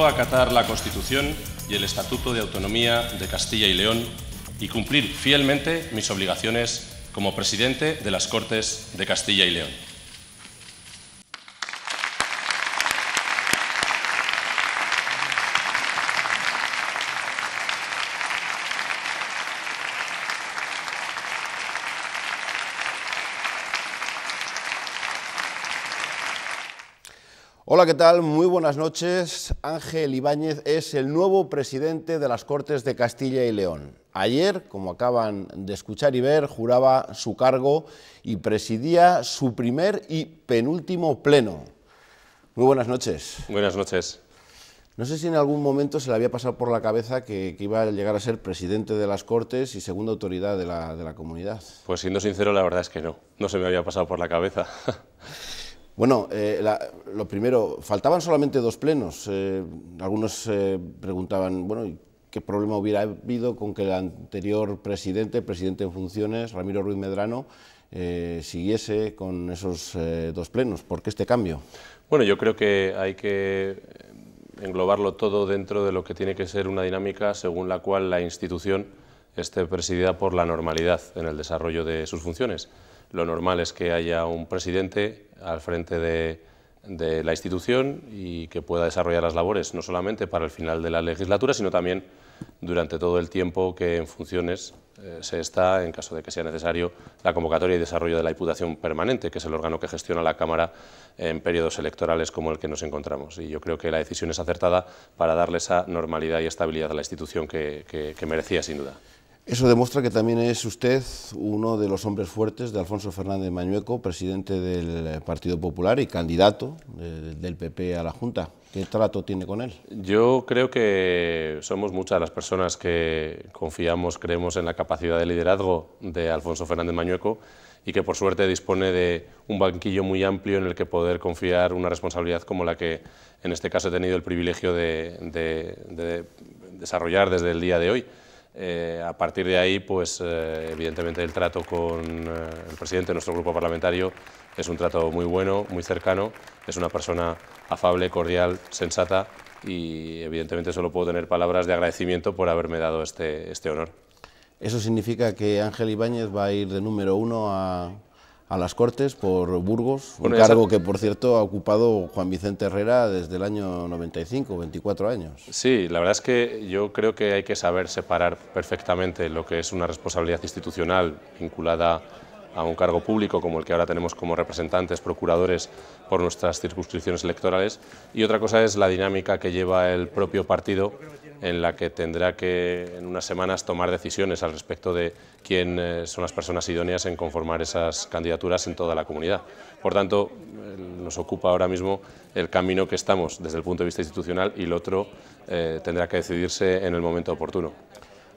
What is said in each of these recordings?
Acatar la Constitución y el Estatuto de Autonomía de Castilla y León y cumplir fielmente mis obligaciones como presidente de las Cortes de Castilla y León. Hola, ¿qué tal? Muy buenas noches. Ángel Ibáñez es el nuevo presidente de las Cortes de Castilla y León. Ayer, como acaban de escuchar y ver, juraba su cargo y presidía su primer y penúltimo pleno. Muy buenas noches. Buenas noches. No sé si en algún momento se le había pasado por la cabeza que, que iba a llegar a ser presidente de las Cortes y segunda autoridad de la, de la comunidad. Pues siendo sincero, la verdad es que no. No se me había pasado por la cabeza. Bueno, eh, la, lo primero, faltaban solamente dos plenos. Eh, algunos eh, preguntaban, bueno, ¿qué problema hubiera habido con que el anterior presidente, presidente en funciones, Ramiro Ruiz Medrano, siguiese con esos dos plenos? ¿Por qué este cambio? Bueno, yo creo que hay que englobarlo todo dentro de lo que tiene que ser una dinámica según la cual la institución esté presidida por la normalidad en el desarrollo de sus funciones. Lo normal es que haya un presidente al frente de, la institución y que pueda desarrollar las labores no solamente para el final de la legislatura, sino también durante todo el tiempo que en funciones eh, se está, en caso de que sea necesario, la convocatoria y desarrollo de la Diputación Permanente, que es el órgano que gestiona la Cámara en periodos electorales como el que nos encontramos. Y yo creo que la decisión es acertada para darle esa normalidad y estabilidad a la institución que merecía, sin duda. Eso demuestra que también es usted uno de los hombres fuertes de Alfonso Fernández Mañueco, presidente del Partido Popular y candidato del PP a la Junta. ¿Qué trato tiene con él? Yo creo que somos muchas las personas que confiamos, creemos en la capacidad de liderazgo de Alfonso Fernández Mañueco y que por suerte dispone de un banquillo muy amplio en el que poder confiar una responsabilidad como la que en este caso he tenido el privilegio de, de desarrollar desde el día de hoy. Eh, a partir de ahí, pues eh, evidentemente el trato con eh, el presidente de nuestro grupo parlamentario es un trato muy bueno, muy cercano, es una persona afable, cordial, sensata y evidentemente solo puedo tener palabras de agradecimiento por haberme dado este, este honor. ¿Eso significa que Ángel Ibáñez va a ir de número uno a, a las Cortes por Burgos, un cargo que, por cierto, ha ocupado Juan Vicente Herrera desde el año 95, 24 años. Sí, la verdad es que yo creo que hay que saber separar perfectamente lo que es una responsabilidad institucional vinculada a un cargo público como el que ahora tenemos como representantes, procuradores por nuestras circunscripciones electorales, y otra cosa es la dinámica que lleva el propio partido en la que tendrá que en unas semanas tomar decisiones al respecto de quién eh, son las personas idóneas en conformar esas candidaturas en toda la comunidad. Por tanto, nos ocupa ahora mismo el camino que estamos desde el punto de vista institucional y el otro eh, tendrá que decidirse en el momento oportuno.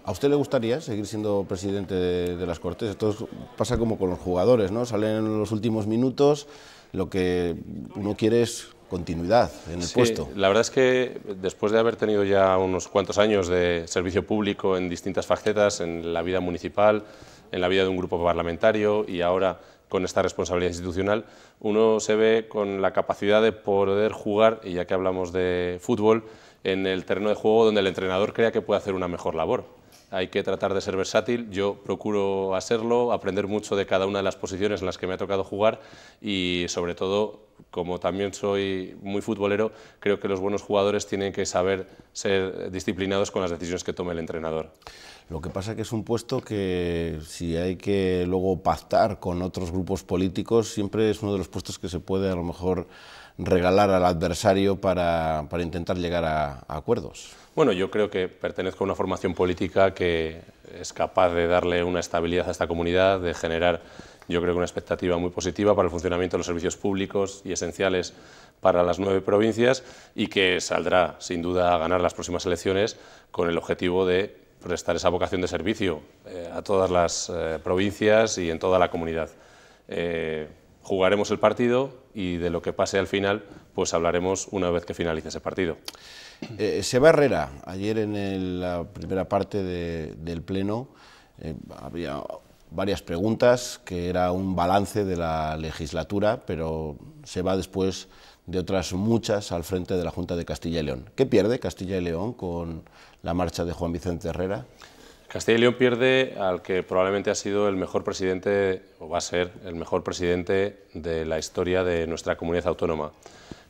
¿A usted le gustaría seguir siendo presidente de, de las Cortes? Esto pasa como con los jugadores, ¿no? Salen en los últimos minutos, lo que uno quiere es continuidad en el puesto. La verdad es que después de haber tenido ya unos cuantos años de servicio público en distintas facetas, en la vida municipal, en la vida de un grupo parlamentario y ahora con esta responsabilidad institucional, uno se ve con la capacidad de poder jugar, y ya que hablamos de fútbol, en el terreno de juego donde el entrenador crea que puede hacer una mejor labor hay que tratar de ser versátil, yo procuro hacerlo, aprender mucho de cada una de las posiciones en las que me ha tocado jugar y sobre todo, como también soy muy futbolero, creo que los buenos jugadores tienen que saber ser disciplinados con las decisiones que tome el entrenador. Lo que pasa es que es un puesto que si hay que luego pactar con otros grupos políticos, siempre es uno de los puestos que se puede a lo mejor regalar al adversario para, para intentar llegar a, a acuerdos. Bueno, yo creo que pertenezco a una formación política que es capaz de darle una estabilidad a esta comunidad, de generar, yo creo que una expectativa muy positiva para el funcionamiento de los servicios públicos y esenciales para las nueve provincias y que saldrá, sin duda, a ganar las próximas elecciones con el objetivo de prestar esa vocación de servicio eh, a todas las eh, provincias y en toda la comunidad. Eh, jugaremos el partido y de lo que pase al final, pues hablaremos una vez que finalice ese partido. Eh, Seba Herrera, ayer en la primera parte del Pleno había varias preguntas, que era un balance de la legislatura, pero Seba después de otras muchas al frente de la Junta de Castilla y León. ¿Qué pierde Castilla y León con la marcha de Juan Vicente Herrera? Castilla y León pierde al que probablemente ha sido el mejor presidente, o va a ser el mejor presidente de la historia de nuestra comunidad autónoma.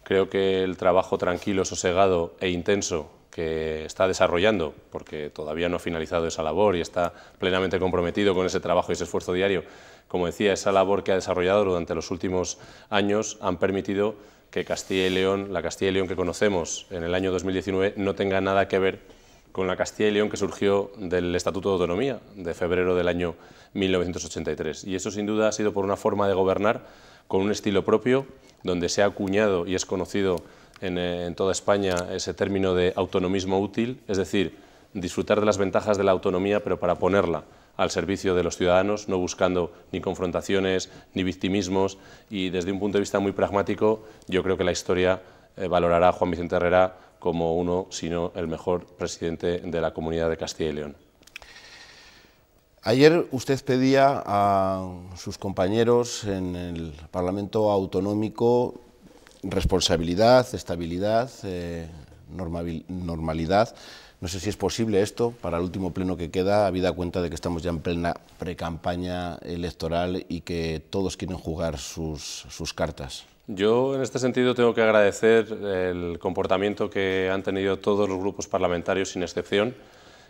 Creo que el trabajo tranquilo, sosegado e intenso que está desarrollando, porque todavía no ha finalizado esa labor y está plenamente comprometido con ese trabajo y ese esfuerzo diario, como decía, esa labor que ha desarrollado durante los últimos años han permitido que Castilla y León, la Castilla y León que conocemos en el año 2019, no tenga nada que ver con la Castilla y León que surgió del Estatuto de Autonomía de febrero del año 1983. Y eso sin duda ha sido por una forma de gobernar con un estilo propio, donde se ha acuñado y es conocido en, eh, en toda España ese término de autonomismo útil, es decir, disfrutar de las ventajas de la autonomía, pero para ponerla al servicio de los ciudadanos, no buscando ni confrontaciones ni victimismos. Y desde un punto de vista muy pragmático, yo creo que la historia eh, valorará a Juan Vicente Herrera como uno, si no el mejor presidente de la comunidad de Castilla y León. Ayer usted pedía a sus compañeros en el Parlamento Autonómico responsabilidad, estabilidad, eh, normalidad. No sé si es posible esto para el último pleno que queda, habida cuenta de que estamos ya en plena pre-campaña electoral y que todos quieren jugar sus, cartas. Yo, en este sentido, tengo que agradecer el comportamiento que han tenido todos los grupos parlamentarios, sin excepción,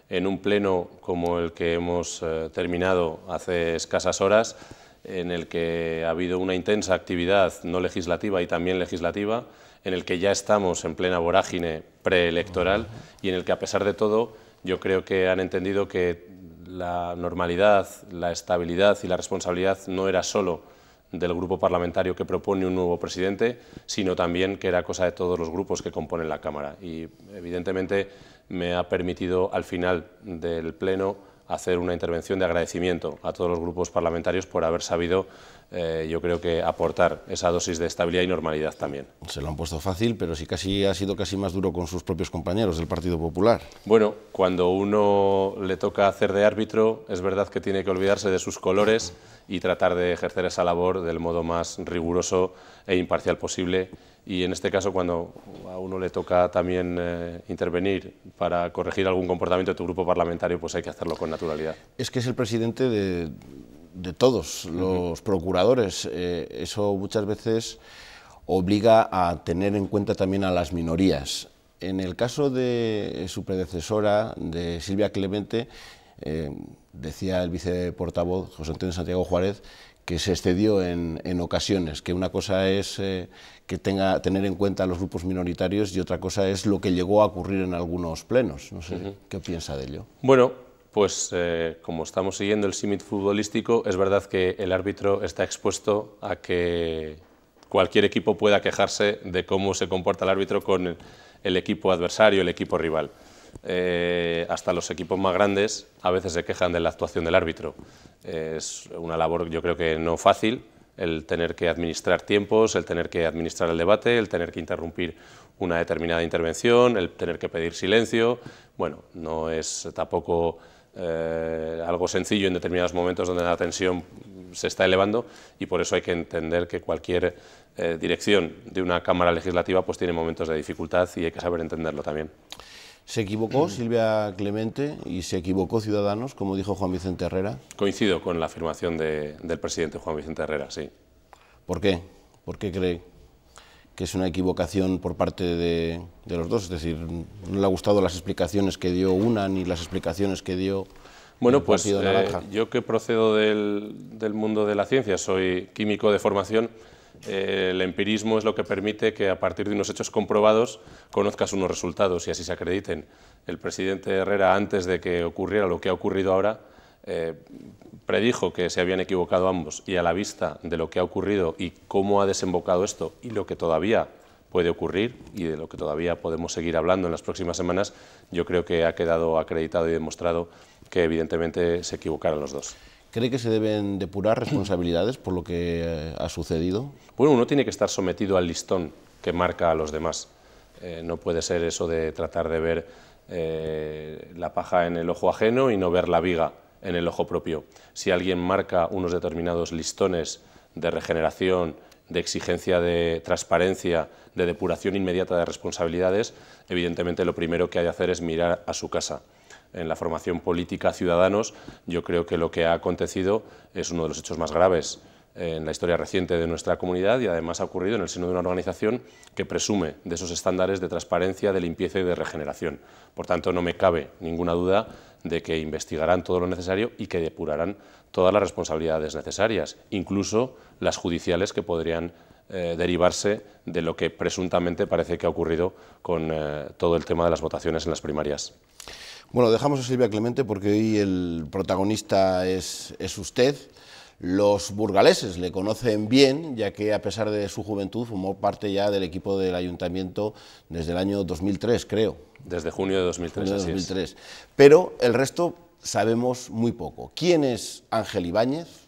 en un pleno como el que hemos eh, terminado hace escasas horas, en el que ha habido una intensa actividad no legislativa y también legislativa, en el que ya estamos en plena vorágine preelectoral y en el que, a pesar de todo, yo creo que han entendido que la normalidad, la estabilidad y la responsabilidad no era solo del grupo parlamentario que propone un nuevo presidente, sino también que era cosa de todos los grupos que componen la Cámara. Y evidentemente me ha permitido al final del Pleno hacer una intervención de agradecimiento a todos los grupos parlamentarios por haber sabido, eh, yo creo que, aportar esa dosis de estabilidad y normalidad también. Se lo han puesto fácil, pero sí casi ha sido casi más duro con sus propios compañeros del Partido Popular. Bueno, cuando uno le toca hacer de árbitro, es verdad que tiene que olvidarse de sus colores y tratar de ejercer esa labor del modo más riguroso e imparcial posible y en este caso cuando a uno le toca también eh, intervenir para corregir algún comportamiento de tu grupo parlamentario, pues hay que hacerlo con naturalidad. Es que es el presidente de, de todos los procuradores. Eh, eso muchas veces obliga a tener en cuenta también a las minorías. En el caso de su predecesora, de Silvia Clemente, eh, decía el viceportavoz José Antonio Santiago Juárez que se excedió en, en ocasiones, que una cosa es eh, que tenga tener en cuenta los grupos minoritarios y otra cosa es lo que llegó a ocurrir en algunos plenos. No sé qué piensa de ello. Bueno, pues eh, como estamos siguiendo el símil futbolístico, es verdad que el árbitro está expuesto a que cualquier equipo pueda quejarse de cómo se comporta el árbitro con el, el equipo adversario, el equipo rival. Eh, hasta los equipos más grandes a veces se quejan de la actuación del árbitro. es una labor yo creo que no fácil, el tener que administrar tiempos, el tener que administrar el debate, el tener que interrumpir una determinada intervención, el tener que pedir silencio. Bueno, no es tampoco eh, algo sencillo en determinados momentos donde la tensión se está elevando y por eso hay que entender que cualquier eh, dirección de una Cámara Legislativa pues tiene momentos de dificultad y hay que saber entenderlo también. Se equivocó Silvia Clemente y se equivocó Ciudadanos, como dijo Juan Vicente Herrera. Coincido con la afirmación de, del presidente Juan Vicente Herrera, sí. ¿Por qué? ¿Por qué cree que es una equivocación por parte de, de, los dos? Es decir, no le ha gustado las explicaciones que dio una ni las explicaciones que dio bueno, pues eh, yo que procedo del, del mundo de la ciencia, soy químico de formación, eh, el empirismo es lo que permite que a partir de unos hechos comprobados conozcas unos resultados y así se acrediten. El presidente Herrera, antes de que ocurriera lo que ha ocurrido ahora, eh, predijo que se habían equivocado ambos y a la vista de lo que ha ocurrido y cómo ha desembocado esto y lo que todavía puede ocurrir y de lo que todavía podemos seguir hablando en las próximas semanas, yo creo que ha quedado acreditado y demostrado que evidentemente se equivocaron los dos. ¿Cree que se deben depurar responsabilidades por lo que eh, ha sucedido? Bueno, uno tiene que estar sometido al listón que marca a los demás. Eh, no puede ser eso de tratar de ver eh, la paja en el ojo ajeno y no ver la viga en el ojo propio. Si alguien marca unos determinados listones de regeneración de exigencia de transparencia, de depuración inmediata de responsabilidades, evidentemente lo primero que hay que hacer es mirar a su casa. En la formación política Ciudadanos, yo creo que lo que ha acontecido es uno de los hechos más graves en la historia reciente de nuestra comunidad y además ha ocurrido en el seno de una organización que presume de esos estándares de transparencia, de limpieza y de regeneración. Por tanto, no me cabe ninguna duda de que investigarán todo lo necesario y que depurarán todas las responsabilidades necesarias, incluso las judiciales que podrían eh, derivarse de lo que presuntamente parece que ha ocurrido con eh, todo el tema de las votaciones en las primarias. Bueno, dejamos a Silvia Clemente porque hoy el protagonista es, es usted. Los burgaleses le conocen bien, ya que a pesar de su juventud formó parte ya del equipo del ayuntamiento desde el año 2003, creo. Desde junio de 2003, junio de 2003. Pero el resto sabemos muy poco. ¿Quién es Ángel Ibáñez?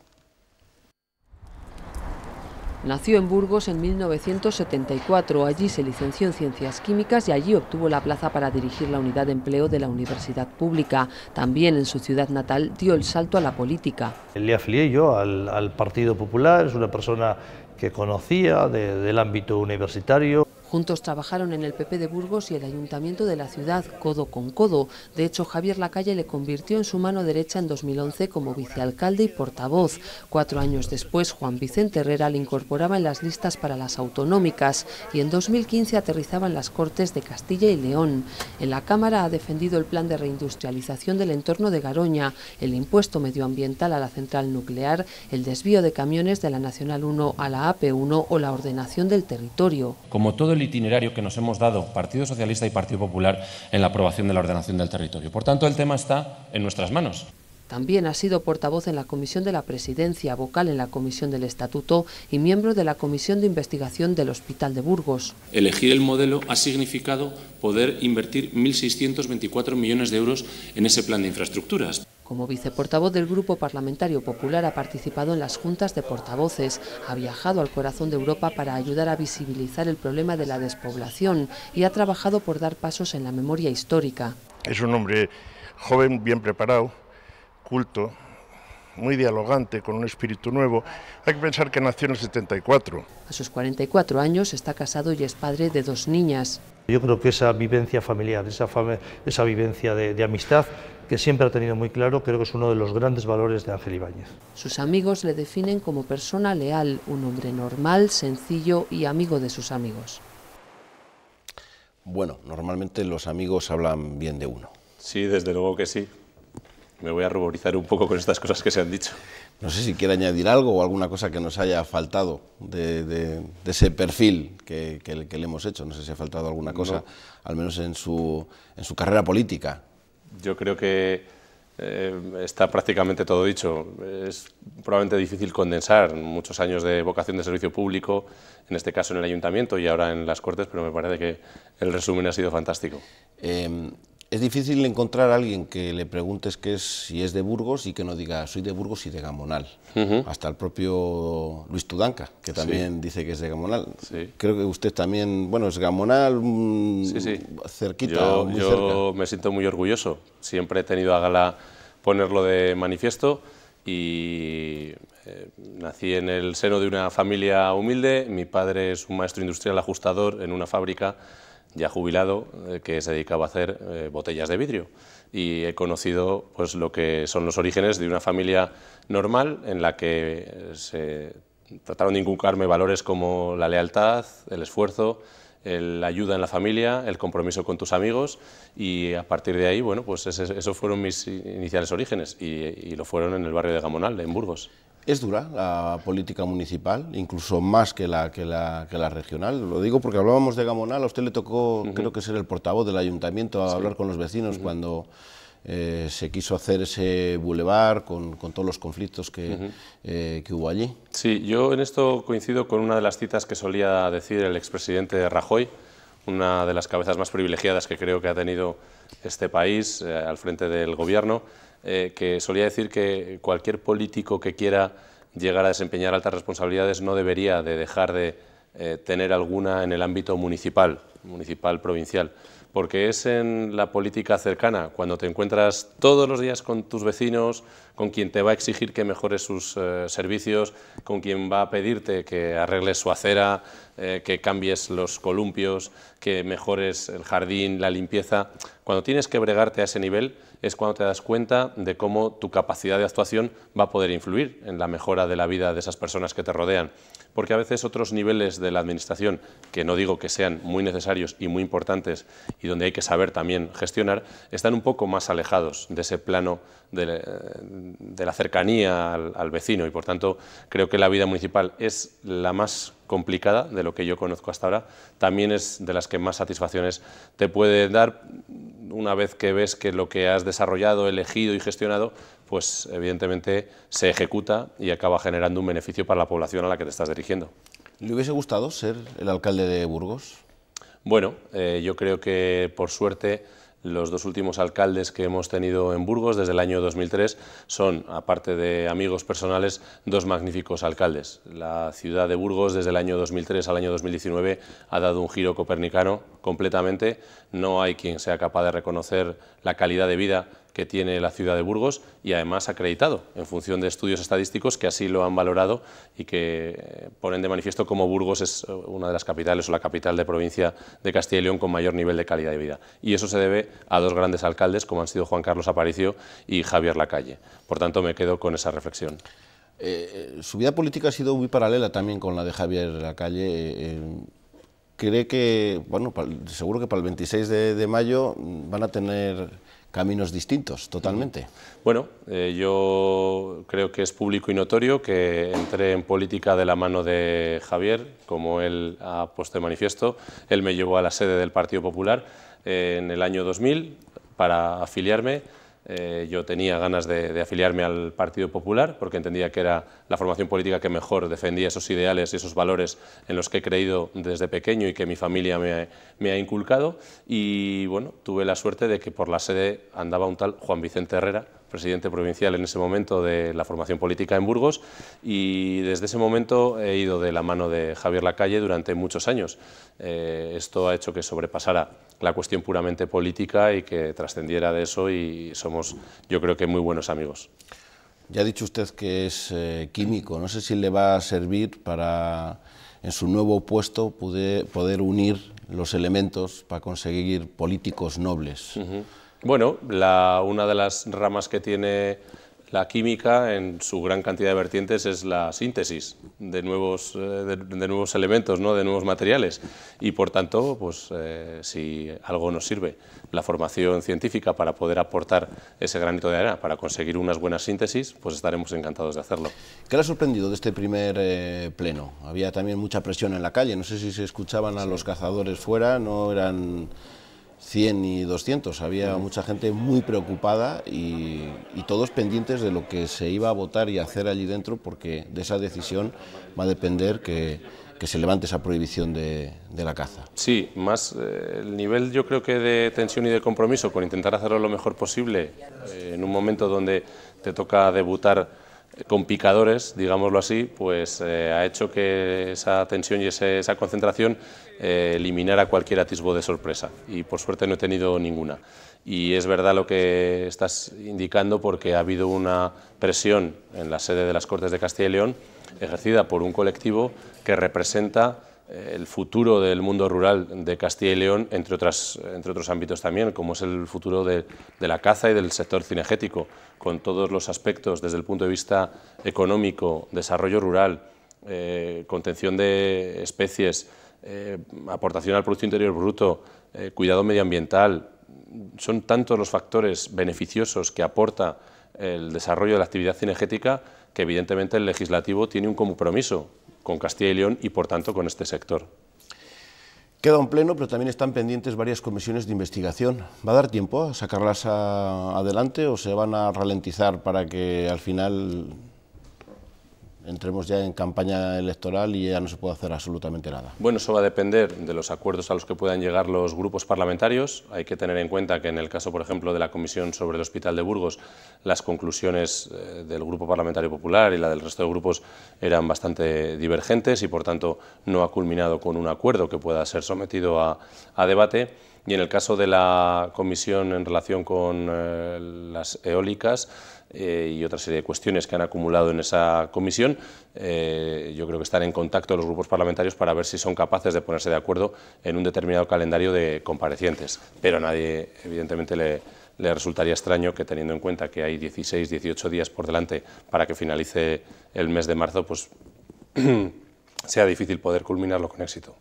Nació en Burgos en 1974, allí se licenció en Ciencias Químicas y allí obtuvo la plaza para dirigir la unidad de empleo de la Universidad Pública. También en su ciudad natal dio el salto a la política. Le afilié yo al, Partido Popular, es una persona que conocía del ámbito universitario. Juntos trabajaron en el PP de Burgos y el Ayuntamiento de la ciudad, codo con codo. De hecho, Javier Lacalle le convirtió en su mano derecha en 2011 como vicealcalde y portavoz. Cuatro años después, Juan Vicente Herrera le incorporaba en las listas para las autonómicas y en 2015 aterrizaba en las Cortes de Castilla y León. En la Cámara ha defendido el plan de reindustrialización del entorno de Garoña, el impuesto medioambiental a la central nuclear, el desvío de camiones de la Nacional 1 a la AP1 o la ordenación del territorio. Como todo itinerario que nos hemos dado Partido Socialista y Partido Popular en la aprobación de la ordenación del territorio. Por tanto, el tema está en nuestras manos. También ha sido portavoz en la Comisión de la Presidencia, vocal en la Comisión del Estatuto y miembro de la Comisión de Investigación del Hospital de Burgos. Elegir el modelo ha significado poder invertir 1.624 millones de euros en ese plan de infraestructuras. Como viceportavoz del Grupo Parlamentario Popular ha participado en las juntas de portavoces, ha viajado al corazón de Europa para ayudar a visibilizar el problema de la despoblación y ha trabajado por dar pasos en la memoria histórica. Es un hombre joven, bien preparado, culto, muy dialogante, con un espíritu nuevo. Hay que pensar que nació en el 74. A sus 44 años está casado y es padre de dos niñas. Yo creo que esa vivencia familiar, esa, esa vivencia de amistad, que siempre ha tenido muy claro, creo que es uno de los grandes valores de Ángel Ibáñez. Sus amigos le definen como persona leal, un hombre normal, sencillo y amigo de sus amigos. Bueno, normalmente los amigos hablan bien de uno. Sí, desde luego que sí. Me voy a ruborizar un poco con estas cosas que se han dicho. No sé si quiere añadir algo o alguna cosa que nos haya faltado de, ese perfil que, le hemos hecho. No sé si ha faltado alguna cosa, al menos en su, en su carrera política. Yo creo que eh, está prácticamente todo dicho. Es probablemente difícil condensar muchos años de vocación de servicio público, en este caso en el ayuntamiento y ahora en las Cortes, pero me parece que el resumen ha sido fantástico. Eh, es difícil encontrar a alguien que le preguntes qué es, si es de Burgos y que no diga soy de Burgos y de Gamonal. Hasta el propio Luis Tudanca, que también dice que es de Gamonal. Creo que usted también, bueno, es Gamonal mm, cerquita. Yo, yo me siento muy orgulloso. Siempre he tenido a gala ponerlo de manifiesto y eh, nací en el seno de una familia humilde. Mi padre es un maestro industrial ajustador en una fábrica ya jubilado, eh, que se dedicaba a hacer eh, botellas de vidrio. Y he conocido pues, lo que son los orígenes de una familia normal en la que eh, se trataron de inculcarme valores como la lealtad, el esfuerzo, la ayuda en la familia, el compromiso con tus amigos y a partir de ahí, bueno, pues esos fueron mis iniciales orígenes y, y lo fueron en el barrio de Gamonal, en Burgos. Es dura la política municipal, incluso más que la, que la, que la regional. Lo digo porque hablábamos de Gamonal, a usted le tocó, creo que ser el portavoz del ayuntamiento, a hablar con los vecinos cuando eh, se quiso hacer ese bulevar con, con todos los conflictos que, eh, que, hubo allí. Sí, yo en esto coincido con una de las citas que solía decir el expresidente Rajoy, una de las cabezas más privilegiadas que creo que ha tenido este país eh, al frente del gobierno eh, que solía decir que cualquier político que quiera llegar a desempeñar altas responsabilidades no debería de dejar de eh, tener alguna en el ámbito municipal, municipal provincial, porque es en la política cercana, cuando te encuentras todos los días con tus vecinos, con quien te va a exigir que mejores sus eh, servicios, con quien va a pedirte que arregles su acera, eh, que cambies los columpios, que mejores el jardín, la limpieza. Cuando tienes que bregarte a ese nivel es cuando te das cuenta de cómo tu capacidad de actuación va a poder influir en la mejora de la vida de esas personas que te rodean porque a veces otros niveles de la Administración, que no digo que sean muy necesarios y muy importantes y donde hay que saber también gestionar, están un poco más alejados de ese plano de, la cercanía al, vecino y por tanto creo que la vida municipal es la más complicada de lo que yo conozco hasta ahora, también es de las que más satisfacciones te puede dar una vez que ves que lo que has desarrollado, elegido y gestionado pues evidentemente se ejecuta y acaba generando un beneficio para la población a la que te estás dirigiendo. ¿Le hubiese gustado ser el alcalde de Burgos? Bueno, eh, yo creo que por suerte los dos últimos alcaldes que hemos tenido en Burgos desde el año 2003 son, aparte de amigos personales, dos magníficos alcaldes. La ciudad de Burgos desde el año 2003 al año 2019 ha dado un giro copernicano completamente. No hay quien sea capaz de reconocer la calidad de vida que tiene la ciudad de Burgos y además acreditado en función de estudios estadísticos que así lo han valorado y que eh, ponen de manifiesto cómo Burgos es eh, una de las capitales o la capital de provincia de Castilla y León con mayor nivel de calidad de vida. Y eso se debe a dos grandes alcaldes como han sido Juan Carlos Aparicio y Javier Lacalle. Por tanto, me quedo con esa reflexión. Eh, su vida política ha sido muy paralela también con la de Javier Lacalle. ¿Cree que, bueno, seguro que para el 26 de mayo van a tener caminos distintos, totalmente. Bueno, eh, yo creo que es público y notorio que entré en política de la mano de Javier, como él ha puesto de manifiesto. Él me llevó a la sede del Partido Popular eh, en el año 2000 para afiliarme eh, yo tenía ganas de, afiliarme al Partido Popular porque entendía que era la formación política que mejor defendía esos ideales y esos valores en los que he creído desde pequeño y que mi familia me, me, ha inculcado. Y bueno, tuve la suerte de que por la sede andaba un tal Juan Vicente Herrera, presidente provincial en ese momento de la formación política en Burgos y desde ese momento he ido de la mano de Javier Lacalle durante muchos años. Eh, esto ha hecho que sobrepasara la cuestión puramente política y que trascendiera de eso y somos yo creo que muy buenos amigos. Ya ha dicho usted que es eh, químico, no sé si le va a servir para en su nuevo puesto poder, poder unir los elementos para conseguir políticos nobles. Bueno, una de las ramas que tiene la química en su gran cantidad de vertientes es la síntesis de nuevos, eh, de, nuevos elementos, ¿no? de nuevos materiales y por tanto, pues, eh, si algo nos sirve la formación científica para poder aportar ese granito de arena para conseguir unas buenas síntesis, pues estaremos encantados de hacerlo. ¿Qué le ha sorprendido de este primer eh, pleno? Había también mucha presión en la calle, no sé si se escuchaban a los cazadores fuera, no eran 100 y 200. Había mucha gente muy preocupada y, todos pendientes de lo que se iba a votar y hacer allí dentro, porque de esa decisión va a depender que, se levante esa prohibición de, la caza. Sí, más eh, el nivel yo creo que de tensión y de compromiso con intentar hacerlo lo mejor posible eh, en un momento donde te toca debutar con picadores, digámoslo así, pues eh, ha hecho que esa tensión y esa concentración eh, eliminara cualquier atisbo de sorpresa y por suerte no he tenido ninguna. Y es verdad lo que estás indicando porque ha habido una presión en la sede de las Cortes de Castilla y León ejercida por un colectivo que representa el futuro del mundo rural de Castilla y León, entre, otras, entre otros ámbitos también, como es el futuro de, la caza y del sector cinegético, con todos los aspectos desde el punto de vista económico, desarrollo rural, eh, contención de especies, eh, aportación al Producto Interior Bruto, eh, cuidado medioambiental. Son tantos los factores beneficiosos que aporta el desarrollo de la actividad cinegética que evidentemente el legislativo tiene un compromiso con Castilla y León y por tanto con este sector. Queda un pleno, pero también están pendientes varias comisiones de investigación. ¿Va a dar tiempo a sacarlas adelante o se van a ralentizar para que al final entremos ya en campaña electoral y ya no se puede hacer absolutamente nada? Bueno, eso va a depender de los acuerdos a los que puedan llegar los grupos parlamentarios. Hay que tener en cuenta que en el caso, por ejemplo, de la Comisión sobre el Hospital de Burgos, las conclusiones eh, del Grupo Parlamentario Popular y la del resto de grupos eran bastante divergentes y, por tanto, no ha culminado con un acuerdo que pueda ser sometido a, debate. Y en el caso de la comisión en relación con eh, las eólicas, eh, y otra serie de cuestiones que han acumulado en esa comisión. Eh, yo creo que están en contacto los grupos parlamentarios para ver si son capaces de ponerse de acuerdo en un determinado calendario de comparecientes. Pero a nadie, evidentemente, le, le resultaría extraño que teniendo en cuenta que hay 16, 18 días por delante para que finalice el mes de marzo, pues sea difícil poder culminarlo con éxito.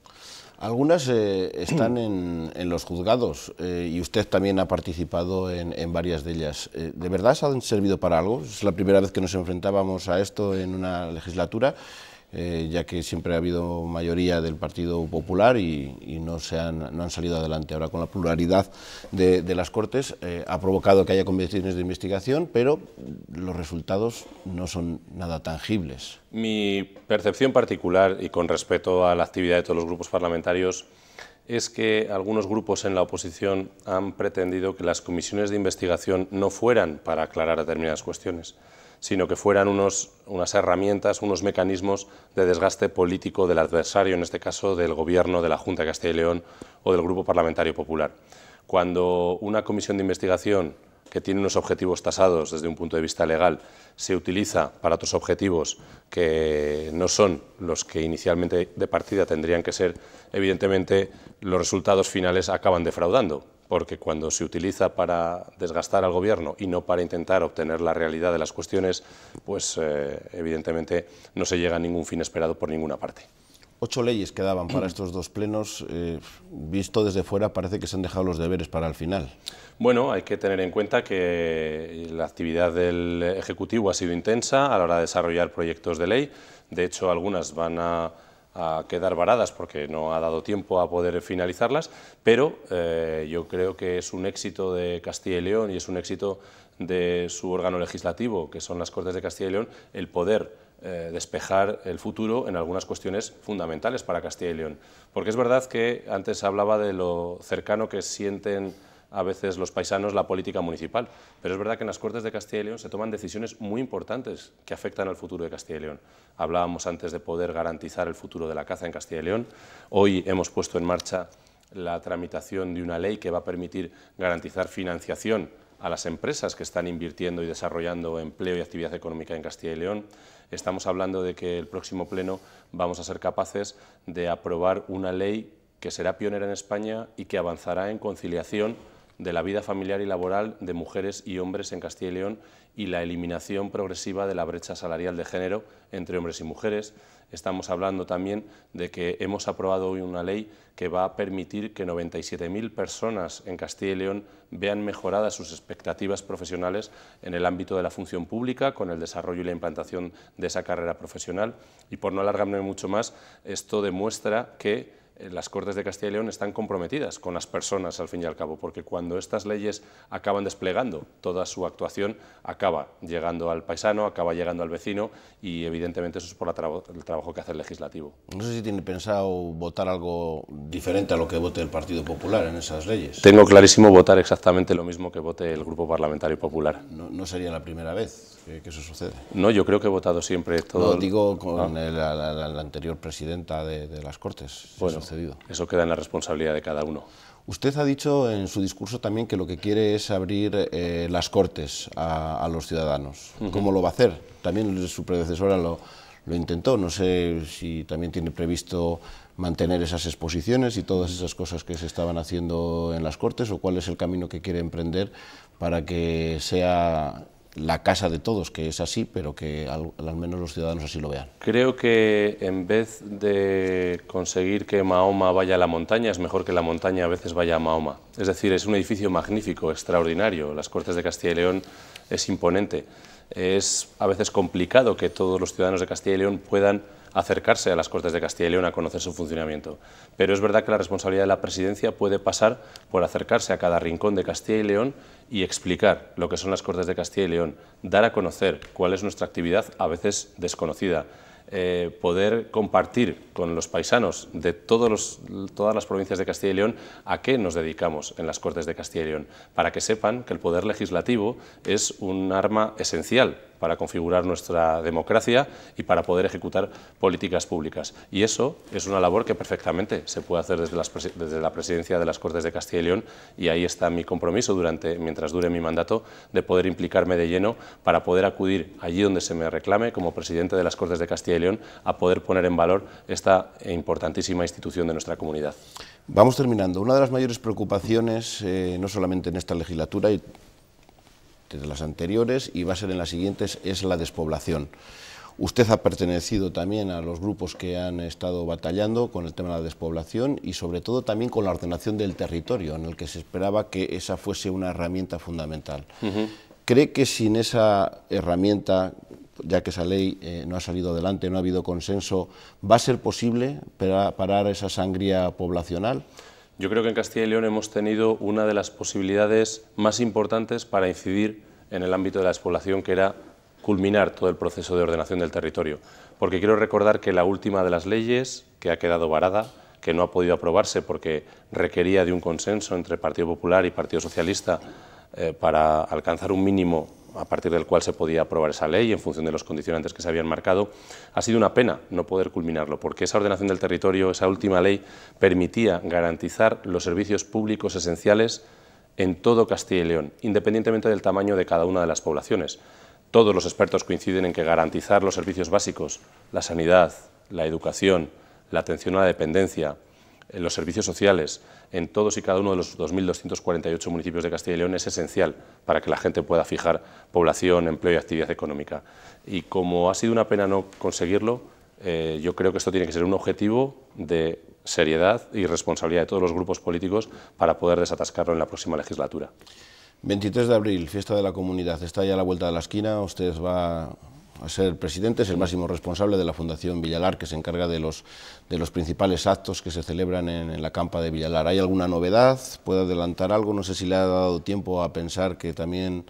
Algunas eh, están en, los juzgados eh, y usted también ha participado en, varias de ellas. Eh, ¿De verdad se han servido para algo? Es la primera vez que nos enfrentábamos a esto en una legislatura eh, ya que siempre ha habido mayoría del Partido Popular y, no, se han, no han salido adelante. Ahora con la pluralidad de, las Cortes eh, ha provocado que haya convenciones de investigación, pero los resultados no son nada tangibles. Mi percepción particular y con respeto a la actividad de todos los grupos parlamentarios es que algunos grupos en la oposición han pretendido que las comisiones de investigación no fueran para aclarar determinadas cuestiones sino que fueran unos, unas herramientas, unos mecanismos de desgaste político del adversario, en este caso del Gobierno, de la Junta de Castilla y León o del Grupo Parlamentario Popular. Cuando una comisión de investigación que tiene unos objetivos tasados desde un punto de vista legal se utiliza para otros objetivos que no son los que inicialmente de partida tendrían que ser, evidentemente los resultados finales acaban defraudando porque cuando se utiliza para desgastar al Gobierno y no para intentar obtener la realidad de las cuestiones, pues eh, evidentemente no se llega a ningún fin esperado por ninguna parte. Ocho leyes quedaban para estos dos plenos. Eh, visto desde fuera, parece que se han dejado los deberes para el final. Bueno, hay que tener en cuenta que la actividad del Ejecutivo ha sido intensa a la hora de desarrollar proyectos de ley. De hecho, algunas van a a quedar varadas porque no ha dado tiempo a poder finalizarlas, pero eh, yo creo que es un éxito de Castilla y León y es un éxito de su órgano legislativo, que son las Cortes de Castilla y León, el poder eh, despejar el futuro en algunas cuestiones fundamentales para Castilla y León. Porque es verdad que antes hablaba de lo cercano que sienten a veces los paisanos la política municipal. Pero es verdad que en las Cortes de Castilla y León se toman decisiones muy importantes que afectan al futuro de Castilla y León. Hablábamos antes de poder garantizar el futuro de la caza en Castilla y León. Hoy hemos puesto en marcha la tramitación de una ley que va a permitir garantizar financiación a las empresas que están invirtiendo y desarrollando empleo y actividad económica en Castilla y León. Estamos hablando de que el próximo pleno vamos a ser capaces de aprobar una ley que será pionera en España y que avanzará en conciliación de la vida familiar y laboral de mujeres y hombres en Castilla y León y la eliminación progresiva de la brecha salarial de género entre hombres y mujeres. Estamos hablando también de que hemos aprobado hoy una ley que va a permitir que 97.000 personas en Castilla y León vean mejoradas sus expectativas profesionales en el ámbito de la función pública, con el desarrollo y la implantación de esa carrera profesional. Y por no alargarme mucho más, esto demuestra que las Cortes de Castilla y León están comprometidas con las personas, al fin y al cabo, porque cuando estas leyes acaban desplegando toda su actuación, acaba llegando al paisano, acaba llegando al vecino y, evidentemente, eso es por el trabajo que hace el legislativo. No sé si tiene pensado votar algo diferente a lo que vote el Partido Popular en esas leyes. Tengo clarísimo votar exactamente lo mismo que vote el Grupo Parlamentario Popular. No, sería la primera vez que, eso sucede. No, yo creo que he votado siempre todo. No, digo con ah. la, anterior presidenta de, las Cortes. Bueno, eso queda en la responsabilidad de cada uno. Usted ha dicho en su discurso también que lo que quiere es abrir eh, las Cortes a, los ciudadanos. ¿Cómo lo va a hacer? También su predecesora lo, lo intentó. No sé si también tiene previsto mantener esas exposiciones y todas esas cosas que se estaban haciendo en las Cortes o cuál es el camino que quiere emprender para que sea la casa de todos, que es así, pero que al, menos los ciudadanos así lo vean. Creo que en vez de conseguir que Mahoma vaya a la montaña, es mejor que la montaña a veces vaya a Mahoma. Es decir, es un edificio magnífico, extraordinario. Las Cortes de Castilla y León es imponente. Es a veces complicado que todos los ciudadanos de Castilla y León puedan acercarse a las Cortes de Castilla y León a conocer su funcionamiento. Pero es verdad que la responsabilidad de la presidencia puede pasar por acercarse a cada rincón de Castilla y León y explicar lo que son las Cortes de Castilla y León, dar a conocer cuál es nuestra actividad, a veces desconocida, eh, poder compartir con los paisanos de todas las provincias de Castilla y León a qué nos dedicamos en las Cortes de Castilla y León, para que sepan que el poder legislativo es un arma esencial para configurar nuestra democracia y para poder ejecutar políticas públicas. Y eso es una labor que perfectamente se puede hacer desde, la presidencia de las Cortes de Castilla y León y ahí está mi compromiso durante, mientras dure mi mandato de poder implicarme de lleno para poder acudir allí donde se me reclame como presidente de las Cortes de Castilla y León a poder poner en valor esta importantísima institución de nuestra comunidad. Vamos terminando. Una de las mayores preocupaciones, eh, no solamente en esta legislatura, de las anteriores y va a ser en las siguientes, es la despoblación. Usted ha pertenecido también a los grupos que han estado batallando con el tema de la despoblación y sobre todo también con la ordenación del territorio, en el que se esperaba que esa fuese una herramienta fundamental. ¿Cree que sin esa herramienta, ya que esa ley eh, no ha salido adelante, no ha habido consenso, va a ser posible parar esa sangría poblacional? Yo creo que en Castilla y León hemos tenido una de las posibilidades más importantes para incidir en el ámbito de la despoblación, que era culminar todo el proceso de ordenación del territorio. Porque quiero recordar que la última de las leyes, que ha quedado varada, que no ha podido aprobarse porque requería de un consenso entre Partido Popular y Partido Socialista eh, para alcanzar un mínimo a partir del cual se podía aprobar esa ley en función de los condicionantes que se habían marcado, ha sido una pena no poder culminarlo, porque esa ordenación del territorio, esa última ley, permitía garantizar los servicios públicos esenciales en todo Castilla y León, independientemente del tamaño de cada una de las poblaciones. Todos los expertos coinciden en que garantizar los servicios básicos, la sanidad, la educación, la atención a la dependencia, los servicios sociales, en todos y cada uno de los 2.248 municipios de Castilla y León es esencial para que la gente pueda fijar población, empleo y actividad económica. Y como ha sido una pena no conseguirlo, eh, yo creo que esto tiene que ser un objetivo de seriedad y responsabilidad de todos los grupos políticos para poder desatascarlo en la próxima legislatura. 23 de abril, fiesta de la comunidad, está ya a la vuelta de la esquina, usted va a ser presidente, es el máximo responsable de la Fundación Villalar, que se encarga de los, de los principales actos que se celebran en, la campa de Villalar. ¿Hay alguna novedad? ¿Puede adelantar algo? No sé si le ha dado tiempo a pensar que también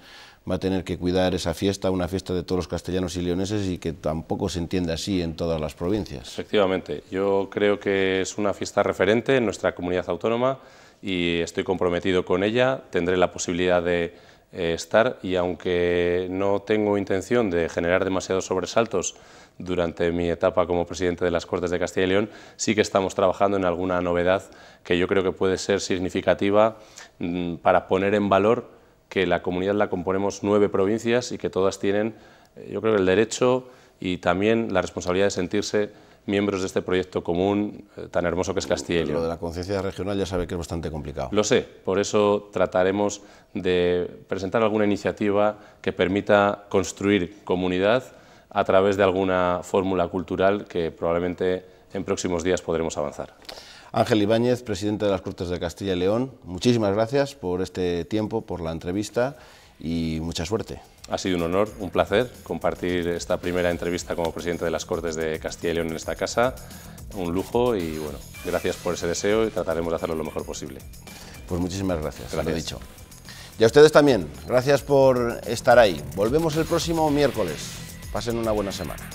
va a tener que cuidar esa fiesta, una fiesta de todos los castellanos y leoneses y que tampoco se entiende así en todas las provincias. Efectivamente, yo creo que es una fiesta referente en nuestra comunidad autónoma y estoy comprometido con ella. Tendré la posibilidad de eh, estar y aunque no tengo intención de generar demasiados sobresaltos durante mi etapa como presidente de las Cortes de Castilla y León, sí que estamos trabajando en alguna novedad que yo creo que puede ser significativa mm, para poner en valor que la comunidad la componemos nueve provincias y que todas tienen, eh, yo creo el derecho y también la responsabilidad de sentirse miembros de este proyecto común eh, tan hermoso que es Castilla y León. Lo de la conciencia regional ya sabe que es bastante complicado. Lo sé, por eso trataremos de presentar alguna iniciativa que permita construir comunidad a través de alguna fórmula cultural que probablemente en próximos días podremos avanzar. Ángel Ibáñez, presidente de las Cortes de Castilla y León, muchísimas gracias por este tiempo, por la entrevista y mucha suerte. Ha sido un honor, un placer compartir esta primera entrevista como presidente de las Cortes de Castilla y León en esta casa. Un lujo y bueno, gracias por ese deseo y trataremos de hacerlo lo mejor posible. Pues muchísimas gracias, gracias. lo dicho. Y a ustedes también, gracias por estar ahí. Volvemos el próximo miércoles. Pasen una buena semana.